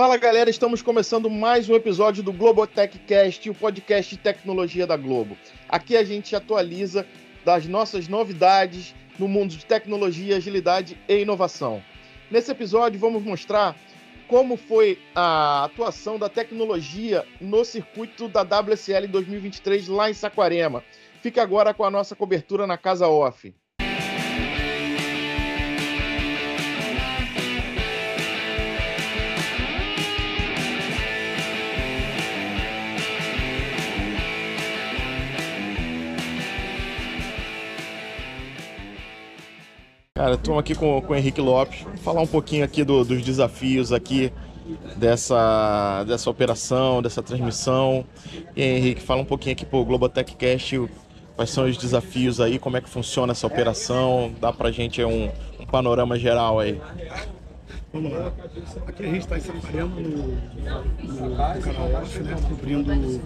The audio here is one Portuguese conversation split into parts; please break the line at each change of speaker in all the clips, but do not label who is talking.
Fala galera, estamos começando mais um episódio do Globotech Cast, o podcast de tecnologia da Globo. Aqui a gente atualiza das nossas novidades no mundo de tecnologia, agilidade e inovação. Nesse episódio vamos mostrar como foi a atuação da tecnologia no circuito da WSL 2023 lá em Saquarema. Fica agora com a nossa cobertura na Casa Off. Cara, estamos aqui com, com o Henrique Lopes, falar um pouquinho aqui do, dos desafios aqui dessa, dessa operação, dessa transmissão. E Henrique, fala um pouquinho aqui para o Globotech Cast, quais são os desafios aí, como é que funciona essa operação, dá para a gente um, um panorama geral aí.
Vamos lá. Aqui a gente está em Saquarema, no, no, no canal Off, né, cobrindo o,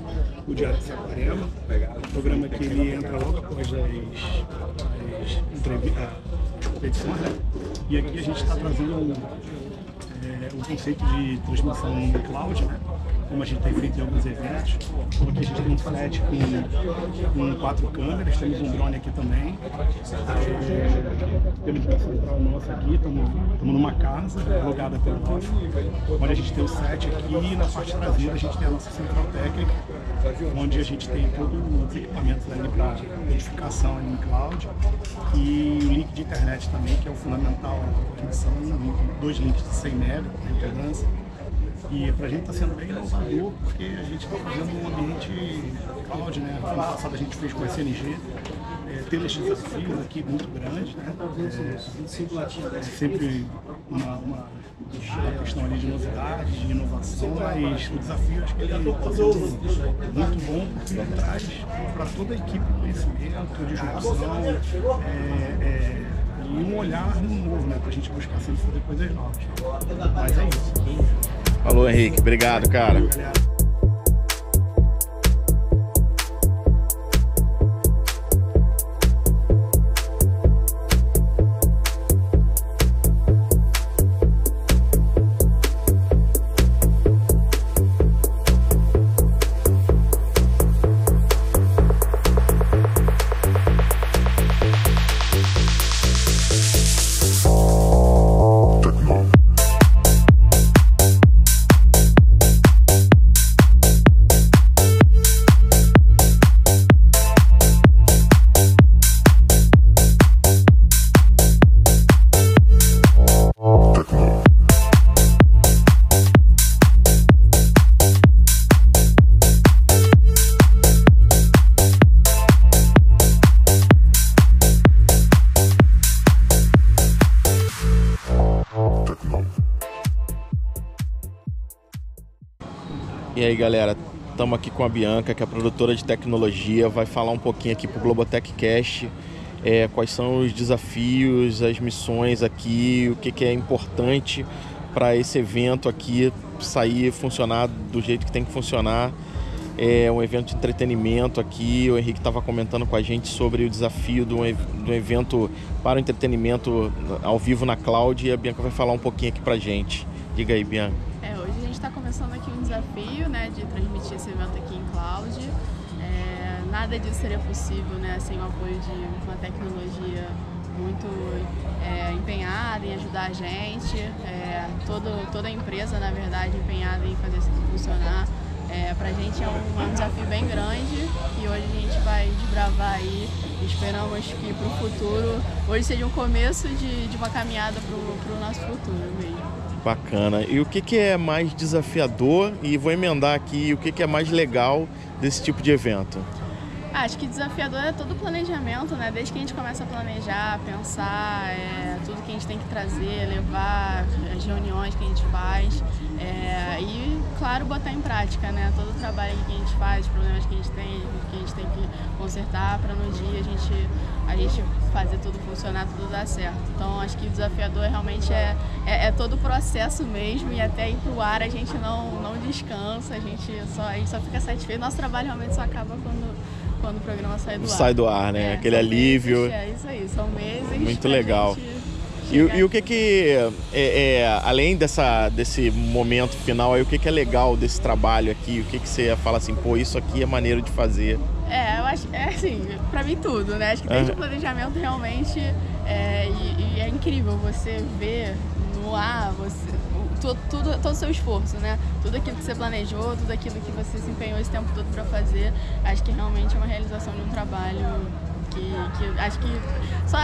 o Diário de Saquarema. O programa que ele entra logo após as, as entrevistas competições, né? E aqui a gente está trazendo um, é, um conceito de transmissão no cloud, né? como a gente tem feito em alguns eventos. Aqui a gente tem um flat com, com quatro câmeras, temos um drone aqui também. É, temos uma central nossa aqui, estamos numa casa logada pelo nosso, onde a gente tem o set aqui e na parte traseira a gente tem a nossa central técnica, onde a gente tem todos os equipamentos ali para verificação ali no cloud e o link de internet também, que é o fundamental, que são dois links de 100 MB de redundância e para a gente está sendo bem inovador, porque a gente está fazendo um ambiente cloud, né? No ano passado a gente fez com a SNG, é, tendo desafios aqui muito grandes, né? É sempre uma, uma, uma, questão ali de novidade, de inovação, mas o desafio acho que ele sendo muito bom, porque ele traz para toda a equipe conhecimento, disrupção, é, é, e um olhar novo, né? Para a gente buscar sempre fazer coisas novas. Mas é isso.
Falou, Henrique. Obrigado, cara. E aí, galera, estamos aqui com a Bianca, que é a produtora de tecnologia, vai falar um pouquinho aqui para o Globotech Cash, é, quais são os desafios, as missões aqui, o que, que é importante para esse evento aqui sair funcionar do jeito que tem que funcionar. É um evento de entretenimento aqui. O Henrique estava comentando com a gente sobre o desafio do, do evento para o entretenimento ao vivo na cloud e a Bianca vai falar um pouquinho aqui para a gente. Diga aí, Bianca
está começando aqui um desafio né, de transmitir esse evento aqui em cloud. É, nada disso seria possível né, sem o apoio de uma tecnologia muito é, empenhada em ajudar a gente, é, todo, toda a empresa, na verdade, empenhada em fazer isso funcionar. É, para a gente é um, é um, desafio bem grande e hoje a gente vai desbravar aí. Esperamos que para o futuro, hoje seja um começo de, de uma caminhada para o nosso futuro mesmo.
Bacana. E o que, que é mais desafiador, e vou emendar aqui, o que, que é mais legal desse tipo de evento?
Acho que desafiador é todo o planejamento, né? Desde que a gente começa a planejar, pensar, é, tudo que a gente tem que trazer, levar, as reuniões que a gente faz. Claro, botar em prática, né? Todo o trabalho que a gente faz, os problemas que a gente tem, que a gente tem que consertar para no dia a gente, a gente fazer tudo funcionar, tudo dar certo. Então, acho que o desafiador realmente é, é, é todo o processo mesmo e até ir pro ar a gente não, não descansa, a gente, só, a gente só fica satisfeito. Nosso trabalho realmente só acaba quando quando o programa sai do ar.
Sai do ar, né? É, Aquele alívio.
Meses, é isso aí, são meses.
Muito legal.
Gente
E, e, o que que, é, é, além dessa, desse momento final, aí, o que que é legal desse trabalho aqui? O que que você fala assim, pô, isso aqui é maneiro de fazer?
É, eu acho, é assim, pra mim tudo, né? Acho que desde o planejamento realmente, é, e, e, é incrível você ver no ar, você, tudo, tudo, todo o seu esforço, né? Tudo aquilo que você planejou, tudo aquilo que você se empenhou esse tempo todo para fazer, acho que realmente é uma realização de um trabalho que, que acho que só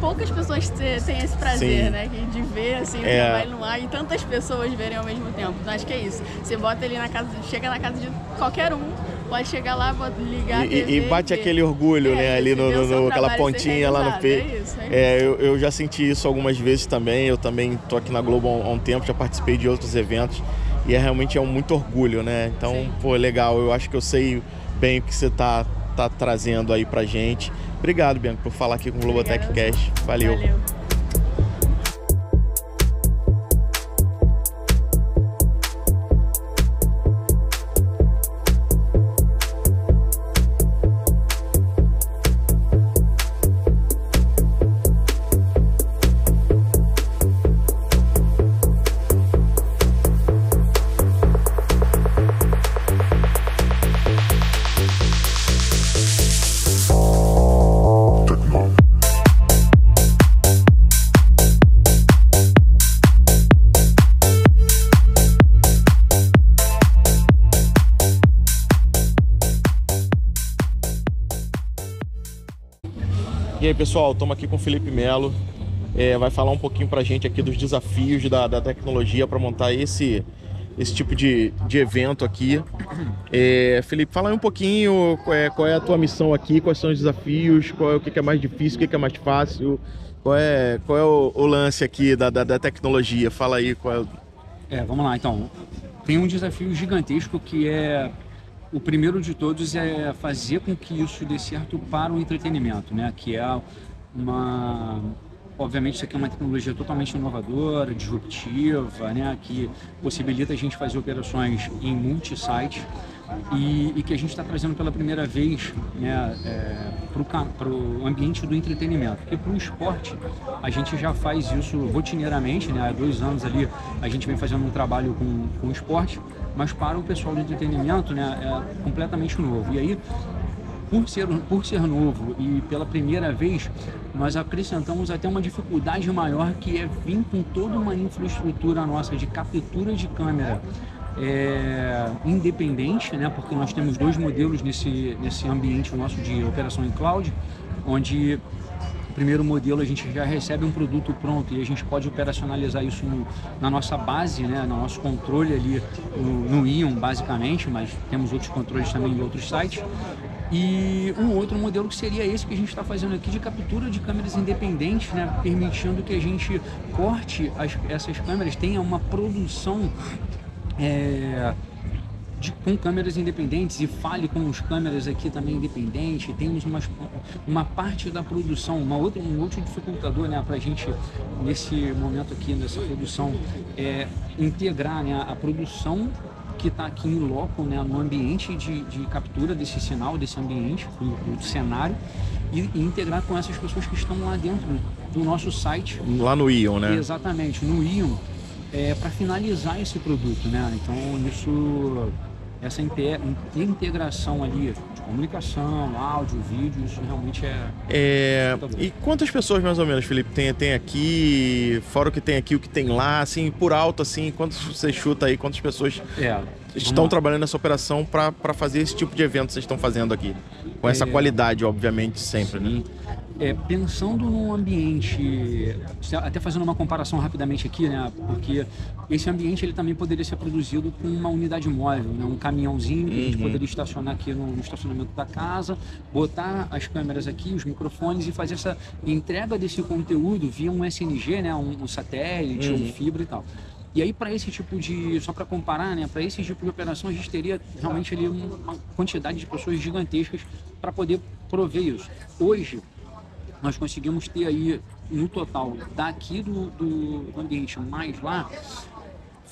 poucas pessoas têm esse prazer, Sim. né? De ver assim, é. o trabalho no ar e tantas pessoas verem ao mesmo tempo. Então acho que é isso. Você bota ele na casa, chega na casa de qualquer um, pode chegar lá, ligar
e, e bate aquele orgulho,
é,
né? Ali no, no, no aquela pontinha lá no peito. É isso, é, é eu, eu, já senti isso algumas vezes também. Eu também tô aqui na Globo há um, tempo, já participei de outros eventos e é realmente é um muito orgulho, né? Então, Sim. pô, legal. Eu acho que eu sei bem o que você tá, tá trazendo aí pra gente. Obrigado, Bianca, por falar aqui com o Globotech Cash. Valeu.
Valeu.
Aí pessoal, estamos aqui com o Felipe Melo, é, vai falar um pouquinho para a gente aqui dos desafios da, da tecnologia para montar esse, esse tipo de, de evento aqui. É, Felipe, fala aí um pouquinho qual é, qual é, a tua missão aqui, quais são os desafios, qual é, o que é mais difícil, o que é mais fácil, qual é, qual é o, o lance aqui da, da, da, tecnologia, fala aí qual
é... é, vamos lá então. Tem um desafio gigantesco que é o primeiro de todos é fazer com que isso dê certo para o entretenimento, né? Que é uma obviamente isso aqui é uma tecnologia totalmente inovadora, disruptiva, né? Que possibilita a gente fazer operações em multi-site e, e, que a gente está trazendo pela primeira vez né, é, para o ambiente do entretenimento. Porque para o esporte a gente já faz isso rotineiramente, né? há dois anos ali a gente vem fazendo um trabalho com, com esporte, mas para o pessoal do entretenimento né, é completamente novo. E aí por ser, por ser novo e pela primeira vez, nós acrescentamos até uma dificuldade maior que é vir com toda uma infraestrutura nossa de captura de câmera é, independente, né, porque nós temos dois modelos nesse, nesse ambiente nosso de operação em cloud, onde primeiro modelo a gente já recebe um produto pronto e a gente pode operacionalizar isso no, na nossa base, né, no nosso controle ali no, no Ion basicamente, mas temos outros controles também em outros sites. E um outro modelo que seria esse que a gente está fazendo aqui de captura de câmeras independentes, né, permitindo que a gente corte as, essas câmeras, tenha uma produção é, de, com câmeras independentes e fale com os câmeras aqui também independentes. Temos uma, uma parte da produção, uma outra, um outro dificultador né, para a gente, nesse momento aqui, nessa produção, é integrar né, a produção que está aqui em loco, né, no ambiente de, de captura desse sinal, desse ambiente, do, do cenário, e, e, integrar com essas pessoas que estão lá dentro do nosso site.
Lá no Ion, né?
Exatamente, no Ion é, para finalizar esse produto, né? Então isso, essa integração ali de comunicação, áudio, vídeo, isso realmente é.
é... E quantas pessoas mais ou menos, Felipe, tem, tem aqui, fora o que tem aqui, o que tem lá, assim, por alto, assim, quantos você chuta aí, quantas pessoas é, estão trabalhando nessa operação para fazer esse tipo de evento que vocês estão fazendo aqui? Com essa é... qualidade, obviamente, sempre, né? Sim. né?
é, pensando num ambiente, até fazendo uma comparação rapidamente aqui, né? Porque esse ambiente ele também poderia ser produzido com uma unidade móvel, né? um caminhãozinho que a gente uhum. poderia estacionar aqui no, no, estacionamento da casa, botar as câmeras aqui, os microfones e fazer essa entrega desse conteúdo via um SNG, né? Um, um satélite, uhum. um fibra e tal. E aí, para esse tipo de. Só para comparar, né? Para esse tipo de operação, a gente teria realmente ali uma quantidade de pessoas gigantescas para poder prover isso. Hoje, nós conseguimos ter aí no total daqui do, do, ambiente mais lá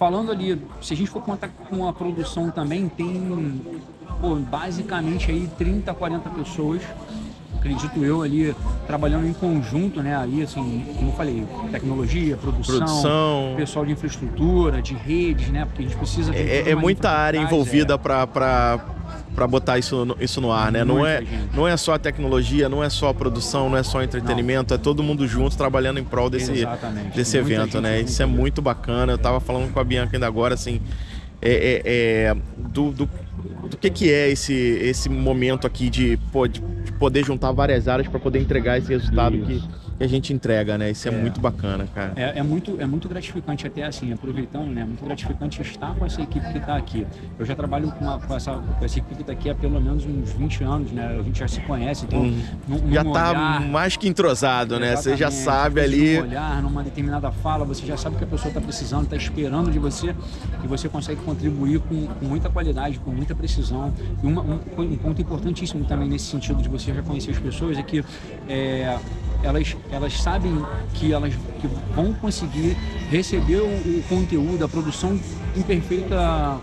falando ali, se a gente for contar com a produção também, tem pô, basicamente aí 30, 40 pessoas acredito eu, ali trabalhando em conjunto, né? Ali, assim, como eu falei, tecnologia, produção,
Produção.
pessoal de infraestrutura, de redes, né? Porque a gente precisa.
É, é muita área envolvida
é.
para para botar isso no, isso no ar, né? Não é,
gente.
não é só a tecnologia, não é só a produção, não é só o entretenimento, é todo mundo junto trabalhando em prol desse,
Exatamente.
desse evento, né? Isso é muito bacana. Eu tava falando com a Bianca ainda agora, assim, é, é- é, do, do, do que que é esse, esse momento aqui de, pô, de poder juntar várias áreas para poder entregar esse resultado
Isso.
que a gente entrega, né? Isso é,
É.
muito bacana, cara.
É, é muito, é muito gratificante até assim, aproveitando, né? É muito gratificante estar com essa equipe que está aqui. Eu já trabalho com, uma- com essa, com essa equipe que está aqui há pelo menos uns 20 anos, né? A gente já se conhece, então
Uhum.
num-
Já tá
olhar-
mais que entrosado, né? Você já sabe ali.
Num olhar, numa determinada fala, você já sabe o que a pessoa está precisando, está esperando de você e você consegue contribuir com, com muita qualidade, com muita precisão. E uma- um, um ponto importantíssimo também nesse sentido de você já conhecer as pessoas é que é, elas, elas sabem que elas que vão conseguir receber o, o conteúdo, a produção em perfeita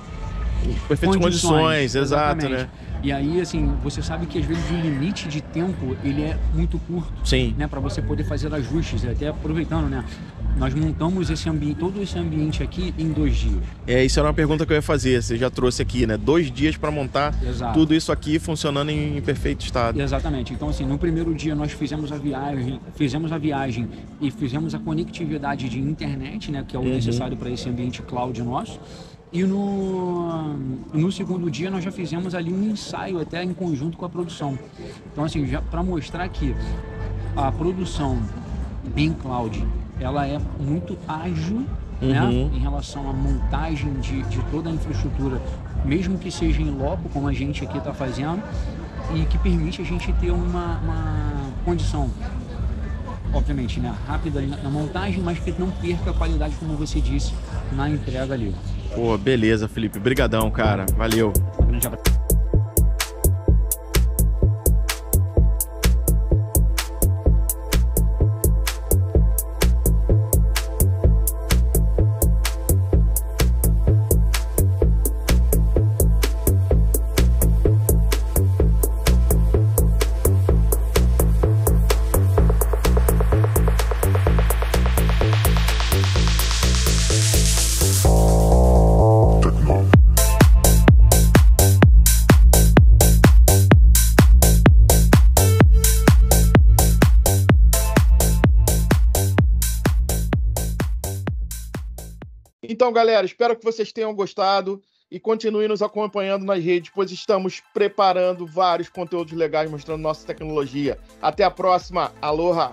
Perfeitas condições, exato,
exatamente.
né?
E aí, assim, você sabe que às vezes o limite de tempo ele é muito curto
Sim.
né, para você poder fazer ajustes. Até aproveitando, né, nós montamos esse ambiente, todo esse ambiente aqui em dois dias.
É, isso era uma pergunta que eu ia fazer. Você já trouxe aqui, né? Dois dias para montar
Exato.
tudo isso aqui funcionando em perfeito estado.
Exatamente. Então, assim, no primeiro dia nós fizemos a viagem, fizemos a viagem e fizemos a conectividade de internet, né, que é o
Uhum.
necessário para esse ambiente cloud nosso. E no, no segundo dia nós já fizemos ali um ensaio até em conjunto com a produção. Então, assim, já para mostrar que a produção em cloud ela é muito ágil né,
Uhum.
em relação à montagem de, de toda a infraestrutura, mesmo que seja em loco, como a gente aqui está fazendo, e que permite a gente ter uma, uma condição, obviamente, né, rápida na, montagem, mas que não perca a qualidade, como você disse, na entrega ali.
Pô, beleza, Felipe. Brigadão, cara. Valeu.
Um grande abraço.
Então, galera, espero que vocês tenham gostado e continue nos acompanhando nas redes, pois estamos preparando vários conteúdos legais mostrando nossa tecnologia. Até a próxima. Aloha!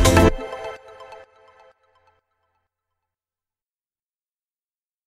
Thank